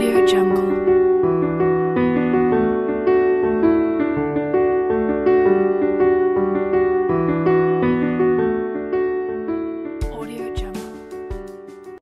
Audio Jungle.